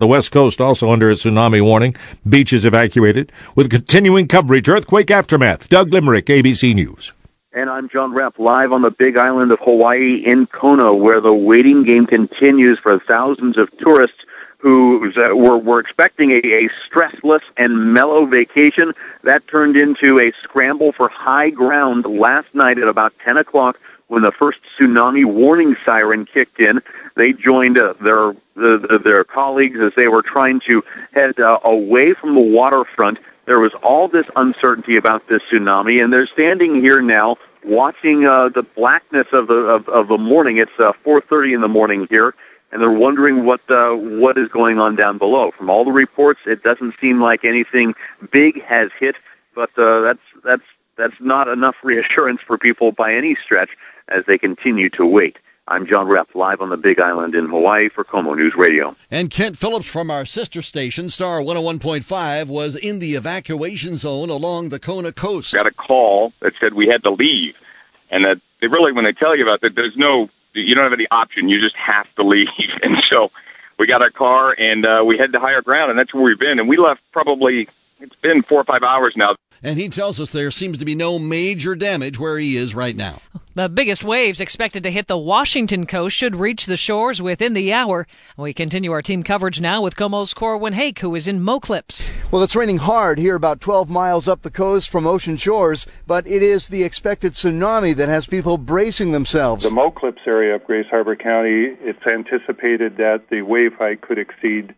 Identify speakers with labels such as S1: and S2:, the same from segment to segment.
S1: The West Coast also under a tsunami warning. Beaches evacuated. With continuing coverage, earthquake aftermath. Doug Limerick, ABC News.
S2: And I'm John Rapp, live on the big island of Hawaii in Kona, where the waiting game continues for thousands of tourists who were, were expecting a, a stressless and mellow vacation. That turned into a scramble for high ground last night at about 10 o'clock when the first tsunami warning siren kicked in. They joined uh, their the, their colleagues as they were trying to head uh, away from the waterfront. There was all this uncertainty about this tsunami, and they're standing here now watching uh, the blackness of the of, of the morning. It's uh, 4:30 in the morning here, and they're wondering what uh, what is going on down below. From all the reports, it doesn't seem like anything big has hit, but uh, that's that's that's not enough reassurance for people by any stretch as they continue to wait. I'm John Repp, live on the Big Island in Hawaii for KOMO News Radio.
S3: And Kent Phillips from our sister station, Star 101.5, was in the evacuation zone along the Kona coast.
S4: Got a call that said we had to leave. And that they really, when they tell you about that, there's no, you don't have any option. You just have to leave. And so we got our car and uh, we head to higher ground, and that's where we've been. And we left probably, it's been four or five hours now.
S3: And he tells us there seems to be no major damage where he is right now.
S5: The biggest waves expected to hit the Washington coast should reach the shores within the hour. We continue our team coverage now with KOMO's Corwin Hake, who is in Moclips.
S6: Well, it's raining hard here about 12 miles up the coast from ocean shores, but it is the expected tsunami that has people bracing themselves.
S7: The Moclips area of Grays Harbor County, it's anticipated that the wave height could exceed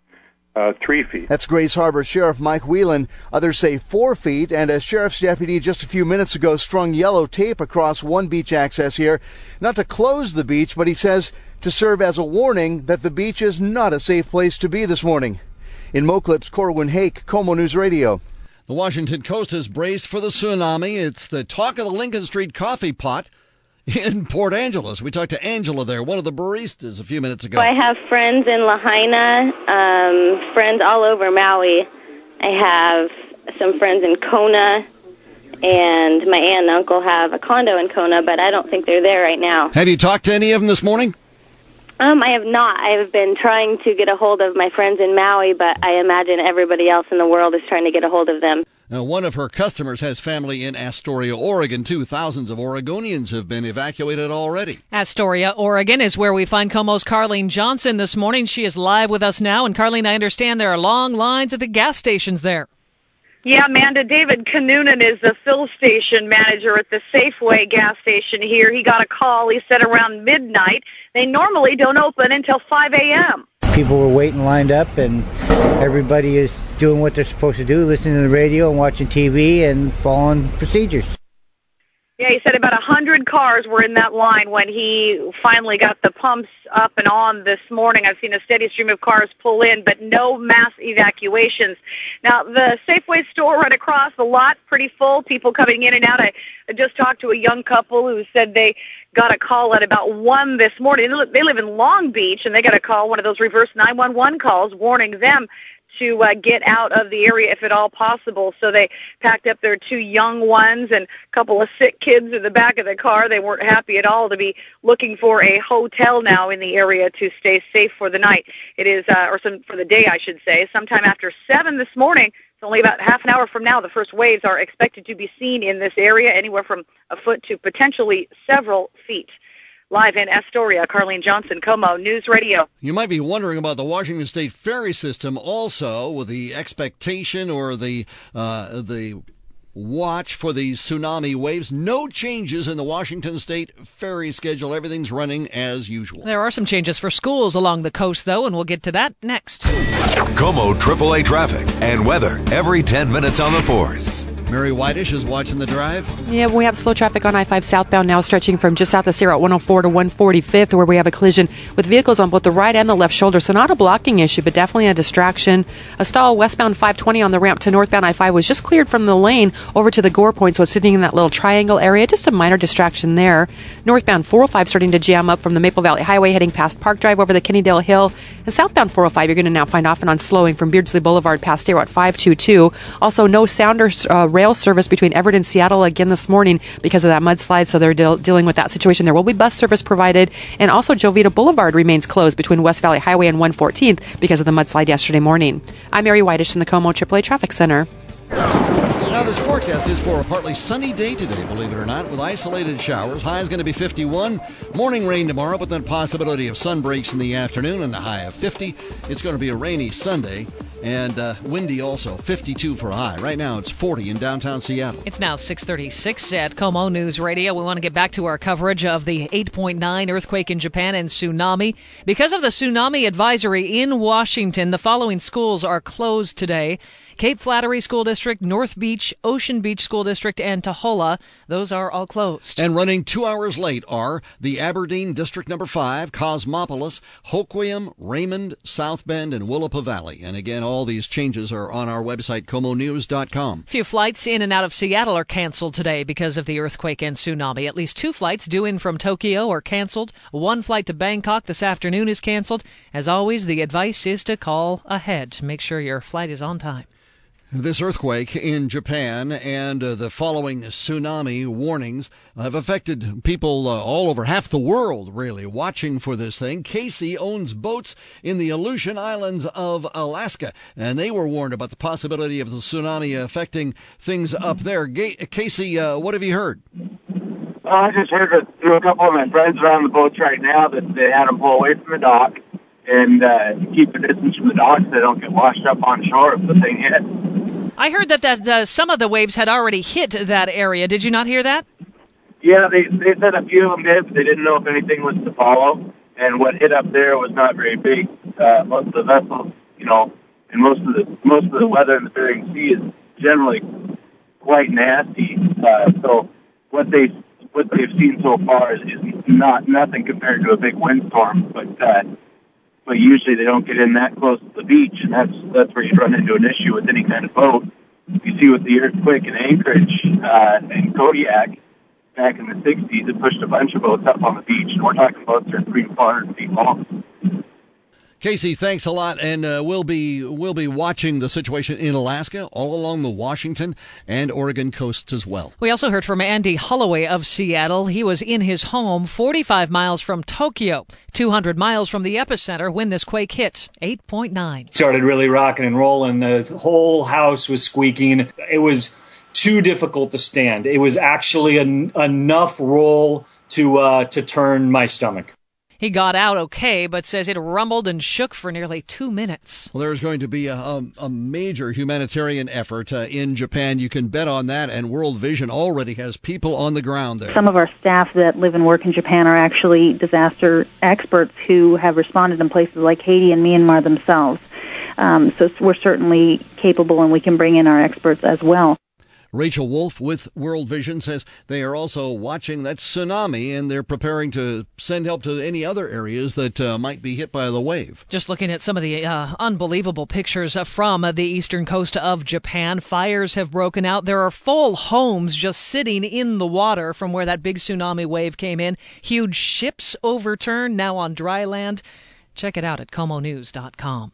S7: uh, three feet.
S6: That's Grays Harbor Sheriff Mike Whelan. Others say four feet, and a sheriff's deputy just a few minutes ago strung yellow tape across one beach access here, not to close the beach, but he says to serve as a warning that the beach is not a safe place to be this morning. In Moclips, Corwin Hake, KOMO News Radio.
S3: The Washington coast is braced for the tsunami. It's the talk of the Lincoln Street coffee pot in Port Angeles. We talked to Angela there, one of the baristas, a few minutes ago.
S8: I have friends in Lahaina, um, friends all over Maui. I have some friends in Kona, and my aunt and uncle have a condo in Kona, but I don't think they're there right now.
S3: Have you talked to any of them this morning?
S8: Um, I have not. I have been trying to get a hold of my friends in Maui, but I imagine everybody else in the world is trying to get a hold of them.
S3: Now, one of her customers has family in Astoria, Oregon, too. Thousands of Oregonians have been evacuated already.
S5: Astoria, Oregon is where we find KOMO's Carlene Johnson this morning. She is live with us now. And Carlene, I understand there are long lines at the gas stations there.
S9: Yeah, Amanda, David Kanunen is the fill station manager at the Safeway gas station here. He got a call. He said around midnight. They normally don't open until 5 a.m.
S10: People were waiting lined up, and everybody is doing what they're supposed to do, listening to the radio and watching TV and following procedures.
S9: Yeah, he said about a hundred cars were in that line when he finally got the pumps up and on this morning. I've seen a steady stream of cars pull in, but no mass evacuations. Now, the Safeway store right across the lot, pretty full, people coming in and out. I, I just talked to a young couple who said they got a call at about 1 this morning. They live in Long Beach, and they got a call, one of those reverse 911 calls, warning them to uh, get out of the area if at all possible. So they packed up their two young ones and a couple of sick kids in the back of the car. They weren't happy at all to be looking for a hotel now in the area to stay safe for the night. It is, uh, or some for the day, I should say. Sometime after seven this morning. It's only about half an hour from now. The first waves are expected to be seen in this area, anywhere from a foot to potentially several feet. Live in Astoria, Carlene Johnson, KOMO News Radio.
S3: You might be wondering about the Washington State ferry system also with the expectation or the uh, the watch for the tsunami waves. No changes in the Washington State ferry schedule. Everything's running as usual.
S5: There are some changes for schools along the coast, though, and we'll get to that next.
S11: KOMO AAA traffic and weather every 10 minutes on the force.
S3: Mary Whitish is watching the drive.
S12: Yeah, we have slow traffic on I 5 southbound now, stretching from just south of Sierra at 104 to 145th, where we have a collision with vehicles on both the right and the left shoulder. So, not a blocking issue, but definitely a distraction. A stall westbound 520 on the ramp to northbound I 5 was just cleared from the lane over to the Gore Point, so it's sitting in that little triangle area. Just a minor distraction there. Northbound 405 starting to jam up from the Maple Valley Highway, heading past Park Drive over the Kennydale Hill. And southbound 405, you're going to now find off and on slowing from Beardslee Boulevard past Sierra at 522. Also, no Sounders uh, rail service between Everett and Seattle again this morning because of that mudslide. So they're deal- dealing with that situation. There will be bus service provided, and also Jovita Boulevard remains closed between West Valley Highway and 114th because of the mudslide yesterday morning. I'm Mary Whitish in the KOMO AAA Traffic Center.
S3: Now, this forecast is for a partly sunny day today, believe it or not, with isolated showers. High is going to be 51. Morning rain tomorrow, but then possibility of sun breaks in the afternoon and a high of 50. It's going to be a rainy Sunday and uh, windy also 52 for a high right now it's 40 in downtown seattle
S5: it's now 636 at KOMO news radio we want to get back to our coverage of the 8.9 earthquake in japan and tsunami because of the tsunami advisory in washington the following schools are closed today Cape Flattery School District, North Beach, Ocean Beach School District, and Taholah. Those are all closed.
S3: And running two hours late are the Aberdeen District Number 5, Cosmopolis, Hoquiam, Raymond, South Bend, and Willapa Valley. And again, all these changes are on our website, komonews.com.
S5: Few flights in and out of Seattle are canceled today because of the earthquake and tsunami. At least two flights due in from Tokyo are canceled. One flight to Bangkok this afternoon is canceled. As always, the advice is to call ahead to make sure your flight is on time.
S3: This earthquake in Japan and uh, the following tsunami warnings have affected people uh, all over half the world, really, watching for this thing. Casey owns boats in the Aleutian Islands of Alaska, and they were warned about the possibility of the tsunami affecting things up there. Casey, uh, what have you heard?
S13: I just heard that through a couple of my friends around the boats right now that they had them pull away from the dock and uh, keep a distance from the docks so they don't get washed up on shore if the thing hits.
S5: I heard that that uh, some of the waves had already hit that area. Did you not hear that?
S13: Yeah, they they said a few of them did, but they didn't know if anything was to follow. And what hit up there was not very big. Uh, most of the vessels, you know, and most of the most of the weather in the Bering Sea is generally quite nasty. Uh, so what they what they've seen so far is, is not nothing compared to a big windstorm, but. Uh, but usually they don't get in that close to the beach, and that's that's where you run into an issue with any kind of boat. You see with the earthquake in Anchorage uh, and Kodiak back in the 60s, it pushed a bunch of boats up on the beach, and we're talking boats that are three to 400 feet long.
S3: Casey, thanks a lot, and uh, we'll be we'll be watching the situation in Alaska, all along the Washington and Oregon coasts as well.
S5: We also heard from Andy Holloway of Seattle. He was in his home, 45 miles from Tokyo, 200 miles from the epicenter when this quake hit, 8.9.
S14: Started really rocking and rolling. The whole house was squeaking. It was too difficult to stand. It was actually an, enough roll to uh, to turn my stomach.
S5: He got out okay, but says it rumbled and shook for nearly two minutes.
S3: Well, there's going to be a, a, a major humanitarian effort uh, in Japan. You can bet on that, and World Vision already has people on the ground there.
S15: Some of our staff that live and work in Japan are actually disaster experts who have responded in places like Haiti and Myanmar themselves. Um, so we're certainly capable, and we can bring in our experts as well.
S3: Rachel Wolf with World Vision says they are also watching that tsunami and they're preparing to send help to any other areas that uh, might be hit by the wave.
S5: Just looking at some of the uh, unbelievable pictures from uh, the eastern coast of Japan, fires have broken out. There are full homes just sitting in the water from where that big tsunami wave came in. Huge ships overturned, now on dry land. Check it out at komonews.com.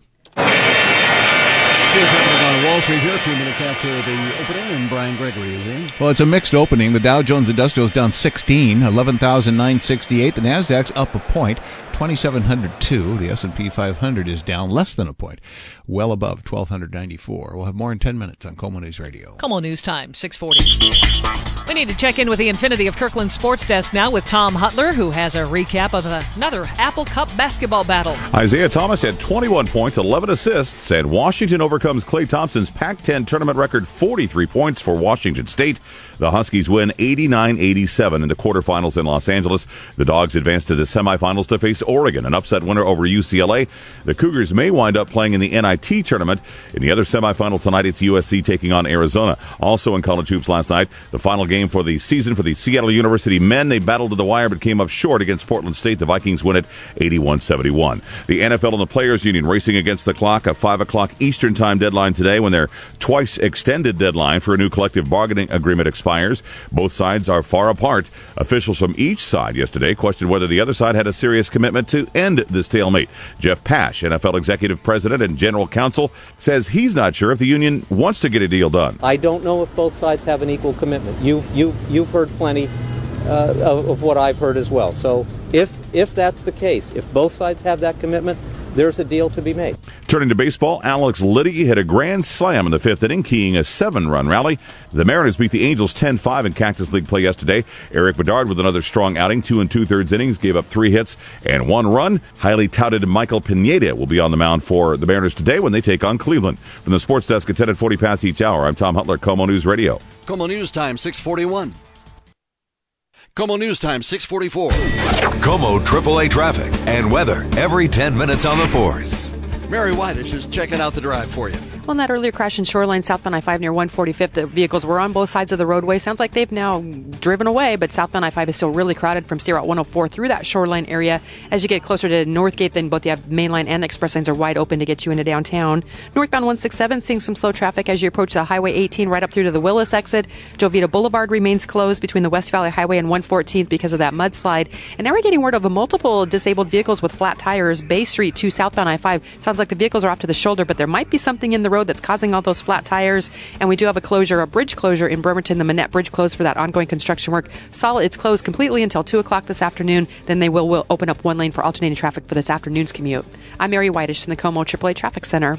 S3: Here's on Wall Street here a few minutes after the opening, and Brian Gregory is in.
S16: Well, it's a mixed opening. The Dow Jones Industrial is down 16, 11,968. The Nasdaq's up a point, 2,702. The S&P 500 is down less than a point, well above 1,294. We'll have more in 10 minutes on KOMO News Radio.
S5: KOMO News Time, 640. We need to check in with the Infinity of Kirkland Sports Desk now with Tom Hutler, who has a recap of another Apple Cup basketball battle.
S17: Isaiah Thomas had 21 points, 11 assists, and Washington overcomes Klay Thompson's Pac 10 tournament record 43 points for Washington State. The Huskies win 89 87 in the quarterfinals in Los Angeles. The Dogs advance to the semifinals to face Oregon, an upset winner over UCLA. The Cougars may wind up playing in the NIT tournament. In the other semifinal tonight, it's USC taking on Arizona. Also in college hoops last night, the final game for the season for the Seattle University men. They battled to the wire but came up short against Portland State. The Vikings win it 81 71. The NFL and the Players Union racing against the clock. A 5 o'clock Eastern Time deadline today when their twice extended deadline for a new collective bargaining agreement expires. Both sides are far apart. Officials from each side yesterday questioned whether the other side had a serious commitment to end the stalemate. Jeff Pash, NFL executive president and general counsel, says he's not sure if the union wants to get a deal done.
S18: I don't know if both sides have an equal commitment. You've, you've, you've heard plenty uh, of, of what I've heard as well. So if, if that's the case, if both sides have that commitment, there's a deal to be made.
S17: Turning to baseball, Alex Liddi hit a grand slam in the fifth inning, keying a seven run rally. The Mariners beat the Angels 10 5 in Cactus League play yesterday. Erik Bedard with another strong outing, two and two thirds innings, gave up three hits and one run. Highly touted Michael Pineda will be on the mound for the Mariners today when they take on Cleveland. From the sports desk at 10 at 40 past each hour, I'm Tom Huntler, KOMO News Radio.
S3: KOMO News Time, 641. KOMO News Time, 644.
S11: KOMO AAA traffic and weather every 10 minutes on the force.
S3: Mary White is just checking out the drive for you.
S12: In that earlier crash in Shoreline, southbound I 5 near 145th, the vehicles were on both sides of the roadway. Sounds like they've now driven away, but southbound I 5 is still really crowded from State Route 104 through that Shoreline area. As you get closer to Northgate, then both the main line and express lanes are wide open to get you into downtown. Northbound 167 seeing some slow traffic as you approach the Highway 18 right up through to the Willis exit. Jovita Boulevard remains closed between the West Valley Highway and 114th because of that mudslide. And now we're getting word of multiple disabled vehicles with flat tires. Bay Street to southbound I 5. Sounds like the vehicles are off to the shoulder, but there might be something in the road that's causing all those flat tires. And we do have a closure, a bridge closure in Bremerton, the Manette Bridge closed for that ongoing construction work. Solid, it's closed completely until 2 o'clock this afternoon. Then they will, will open up one lane for alternating traffic for this afternoon's commute. I'm Mary Whitish from the KOMO AAA Traffic Center.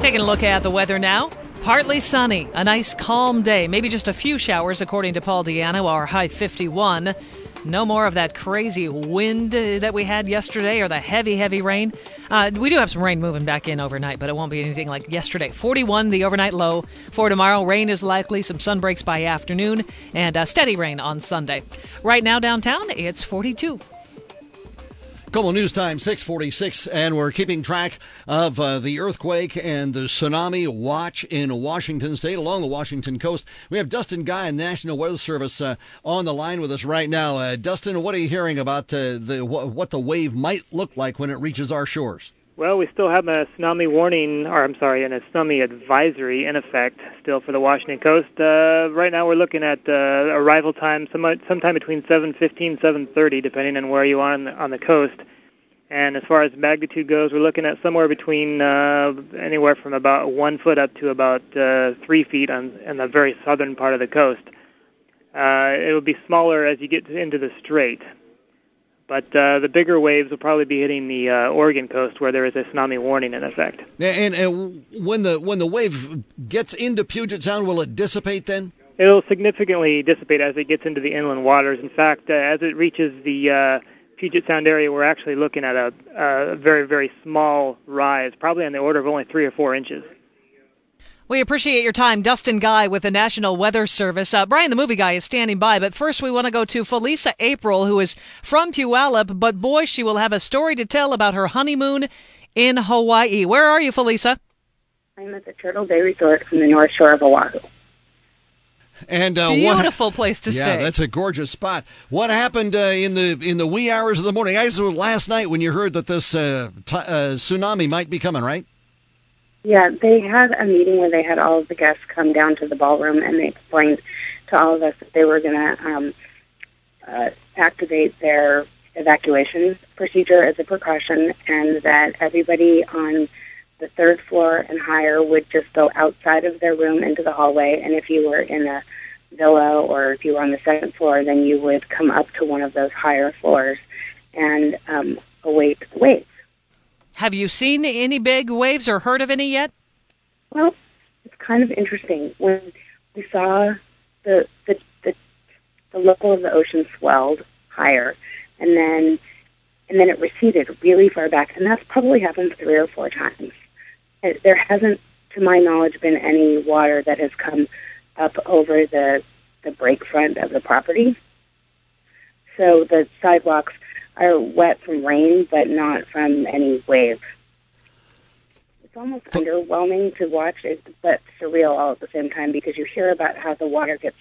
S5: Taking a look at the weather now. Partly sunny, a nice calm day, maybe just a few showers according to Paul Diano, our high 51. No more of that crazy wind that we had yesterday or the heavy, heavy rain. Uh, we do have some rain moving back in overnight, but it won't be anything like yesterday. 41, the overnight low. For tomorrow, rain is likely, some sun breaks by afternoon, and uh, steady rain on Sunday. Right now, downtown, it's 42.
S3: KOMO News Time 646, and we're keeping track of uh, the earthquake and the tsunami watch in Washington State along the Washington coast. We have Dustin Guy, National Weather Service, uh, on the line with us right now. Uh, Dustin, what are you hearing about uh, the wh- what the wave might look like when it reaches our shores?
S19: Well, we still have a tsunami warning, or I'm sorry, and a tsunami advisory in effect still for the Washington coast. Uh, right now, we're looking at uh, arrival time some, sometime between 7:15, 7:30, depending on where you are on the, on the coast. And as far as magnitude goes, we're looking at somewhere between uh, anywhere from about one foot up to about uh, three feet on, on the very southern part of the coast. Uh, it'll be smaller as you get into the strait. But uh, the bigger waves will probably be hitting the uh, Oregon coast, where there is a tsunami warning in effect.
S3: And, and when the when the wave gets into Puget Sound, will it dissipate then?
S19: It'll significantly dissipate as it gets into the inland waters. In fact, uh, as it reaches the uh, Puget Sound area, we're actually looking at a, a very very small rise, probably on the order of only three or four inches.
S5: We appreciate your time. Dustin Guy with the National Weather Service. Uh, Brian, the movie guy, is standing by. But first, we want to go to Felisa April, who is from Puyallup. But boy, she will have a story to tell about her honeymoon in Hawaii. Where are you, Felisa?
S20: I'm at the Turtle Bay Resort from the North Shore of Oahu.
S3: And uh,
S5: beautiful
S3: what,
S5: place to
S3: yeah,
S5: stay.
S3: that's a gorgeous spot. What happened uh, in the in the wee hours of the morning? I guess was last night when you heard that this uh, t- uh, tsunami might be coming, right?
S20: Yeah, they had a meeting where they had all of the guests come down to the ballroom and they explained to all of us that they were going to um, uh, activate their evacuation procedure as a precaution and that everybody on the third floor and higher would just go outside of their room into the hallway. And if you were in a villa or if you were on the second floor, then you would come up to one of those higher floors and um, await the waves.
S5: Have you seen any big waves or heard of any yet?
S20: Well, it's kind of interesting. When we saw the the the, the level of the ocean swelled higher, and then and then it receded really far back, and that's probably happened three or four times. There hasn't, to my knowledge, been any water that has come up over the the break front of the property. So the sidewalks are wet from rain, but not from any wave. It's almost underwhelming to watch, it, but surreal all at the same time because you hear about how the water gets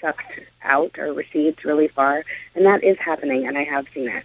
S20: sucked out or recedes really far, and that is happening, and I have seen it.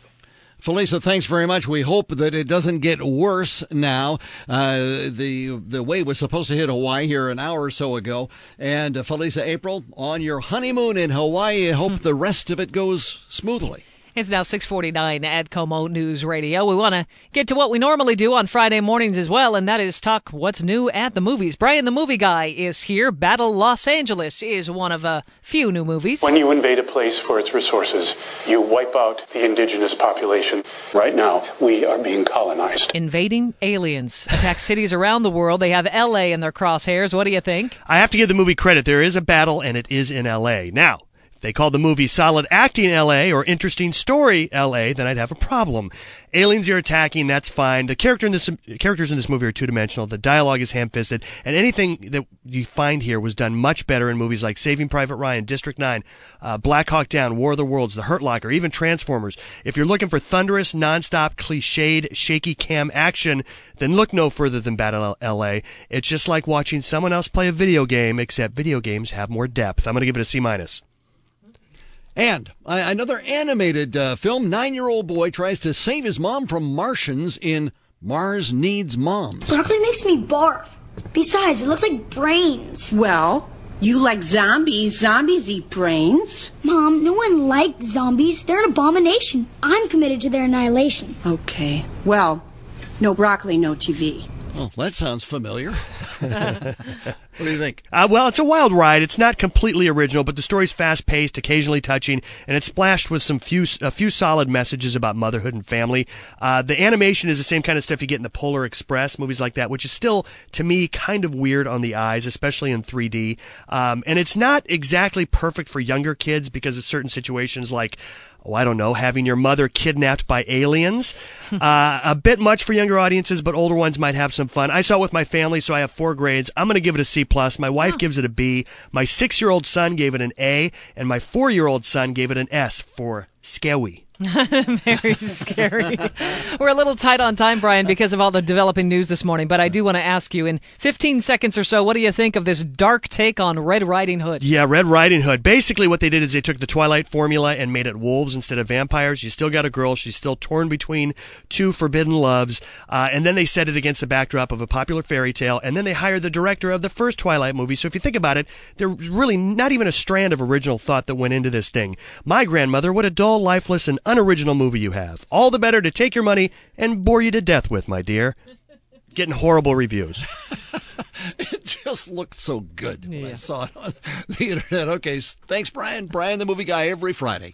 S3: Felisa, thanks very much. We hope that it doesn't get worse now. Uh, the the wave was supposed to hit Hawaii here an hour or so ago. And uh, Felisa, April, on your honeymoon in Hawaii, I hope the rest of it goes smoothly.
S5: It's now 649 at KOMO News Radio. We want to get to what we normally do on Friday mornings as well, and that is talk what's new at the movies. Brian the Movie Guy is here. Battle Los Angeles is one of a few new movies.
S21: When you invade a place for its resources, you wipe out the indigenous population. Right now, we are being colonized.
S5: Invading aliens attack cities around the world. They have LA in their crosshairs. What do you think?
S22: I have to give the movie credit. There is a battle, and it is in LA. Now, they called the movie Solid Acting LA or Interesting Story LA, then I'd have a problem. Aliens are attacking, that's fine. The character in this characters in this movie are two dimensional. The dialogue is ham fisted, and anything that you find here was done much better in movies like Saving Private Ryan, District Nine, uh, Black Hawk Down, War of the Worlds, The Hurt Locker, even Transformers. If you're looking for thunderous, nonstop, cliched, shaky cam action, then look no further than Battle LA. It's just like watching someone else play a video game, except video games have more depth. I'm going to give it a C minus.
S3: And uh, another animated uh, film nine year old boy tries to save his mom from Martians in Mars Needs Moms.
S23: Broccoli makes me barf. Besides, it looks like brains.
S24: Well, you like zombies. Zombies eat brains.
S23: Mom, no one likes zombies. They're an abomination. I'm committed to their annihilation.
S24: Okay. Well, no broccoli, no TV.
S3: Oh, that sounds familiar. what do you think?
S22: Uh, well, it's a wild ride. It's not completely original, but the story's fast paced, occasionally touching, and it's splashed with some few a few solid messages about motherhood and family. Uh, the animation is the same kind of stuff you get in the Polar Express movies like that, which is still to me kind of weird on the eyes, especially in 3D. Um, and it's not exactly perfect for younger kids because of certain situations like oh, I don't know, having your mother kidnapped by aliens. uh, a bit much for younger audiences, but older ones might have some fun. I saw it with my family, so I have four grades. I'm going to give it a C plus. My wife oh. gives it a B. My six year old son gave it an A, and my four year old son gave it an S for scary.
S5: Very scary. We're a little tight on time, Brian, because of all the developing news this morning. But I do want to ask you in 15 seconds or so, what do you think of this dark take on Red Riding Hood?
S22: Yeah, Red Riding Hood. Basically, what they did is they took the Twilight formula and made it wolves instead of vampires. You still got a girl. She's still torn between two forbidden loves. Uh, and then they set it against the backdrop of a popular fairy tale. And then they hired the director of the first Twilight movie. So if you think about it, there's really not even a strand of original thought that went into this thing. My grandmother, what a dull, lifeless, and unoriginal movie you have. All the better to take your money and bore you to death with, my dear. Getting horrible reviews.
S3: it just looked so good when I saw it on the internet. Okay, thanks, Brian. Brian, the movie guy, every Friday.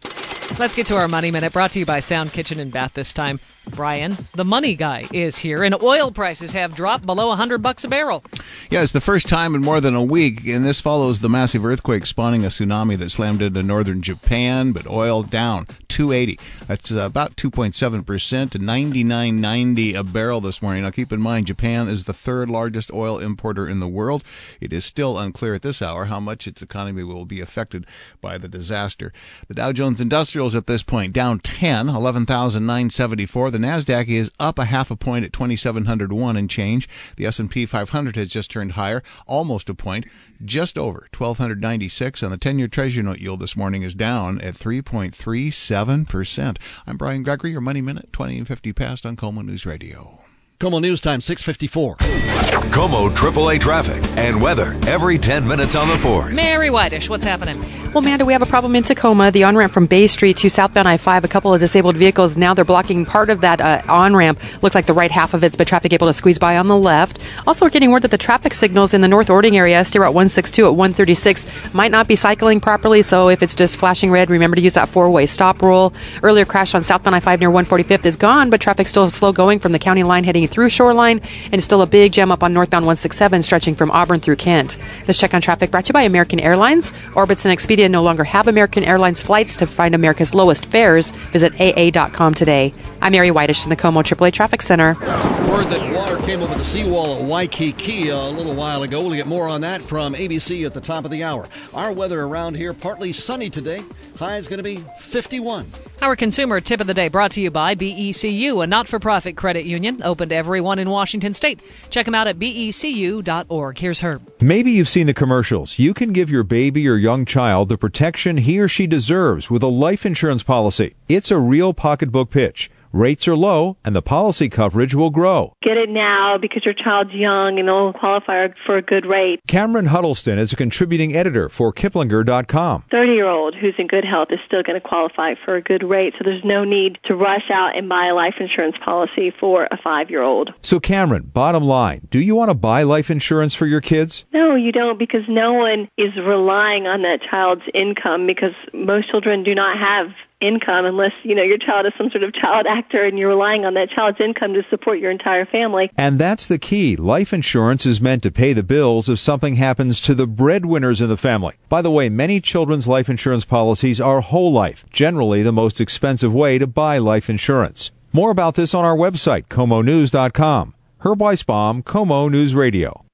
S5: Let's get to our Money Minute, brought to you by Sound Kitchen and Bath this time. Brian, the money guy, is here, and oil prices have dropped below 100 bucks a barrel.
S16: Yeah, it's the first time in more than a week, and this follows the massive earthquake spawning a tsunami that slammed into northern Japan, but oil down 280. That's uh, about 2.7% to 99.90 a barrel this morning. Now, keep in mind, Japan is the third largest oil importer in the world. It is still unclear at this hour how much its economy will be affected by the disaster. The Dow Jones Industrials at this point down 10, 11,974. The Nasdaq is up a half a point at 2,701 and change. The S&P 500 has just turned higher, almost a point, just over 1,296. And the 10-year Treasury note yield this morning is down at 3.37%. I'm Brian Gregory, your Money Minute, 20 and 50 past on KOMO News Radio.
S3: KOMO News Time, 654.
S11: KOMO AAA traffic and weather every 10 minutes on the 4th.
S5: Mary Whitish, what's happening?
S12: Well, Amanda, we have a problem in Tacoma. The on ramp from Bay Street to southbound I 5, a couple of disabled vehicles. Now they're blocking part of that uh, on ramp. Looks like the right half of it's, but traffic able to squeeze by on the left. Also, we're getting word that the traffic signals in the North Orting area, State Route 162 at 136, might not be cycling properly. So if it's just flashing red, remember to use that four way stop rule. Earlier crash on southbound I 5 near 145th is gone, but traffic still slow going from the county line heading through Shoreline, and still a big jam up on northbound 167 stretching from Auburn through Kent. This check on traffic brought to you by American Airlines. Orbitz and Expedia no longer have American Airlines flights to find America's lowest fares, visit AA.com today. I'm Mary Whitish in the KOMO AAA Traffic Center.
S3: Word that water came over the seawall at Waikiki a little while ago. We'll get more on that from ABC at the top of the hour. Our weather around here, partly sunny today. High is going to be 51.
S5: Our consumer tip of the day brought to you by BECU, a not for profit credit union open to everyone in Washington state. Check them out at becu.org. Here's her.
S25: Maybe you've seen the commercials. You can give your baby or young child the protection he or she deserves with a life insurance policy. It's a real pocketbook pitch. Rates are low and the policy coverage will grow.
S26: Get it now because your child's young and they'll qualify for a good rate.
S25: Cameron Huddleston is a contributing editor for Kiplinger.com.
S26: 30 year old who's in good health is still going to qualify for a good rate, so there's no need to rush out and buy a life insurance policy for a five year old.
S25: So, Cameron, bottom line, do you want to buy life insurance for your kids?
S26: No, you don't because no one is relying on that child's income because most children do not have income unless, you know, your child is some sort of child actor and you're relying on that child's income to support your entire family.
S25: And that's the key. Life insurance is meant to pay the bills if something happens to the breadwinners in the family. By the way, many children's life insurance policies are whole life, generally the most expensive way to buy life insurance. More about this on our website, komonews.com. Herb Weisbaum, KOMO News Radio.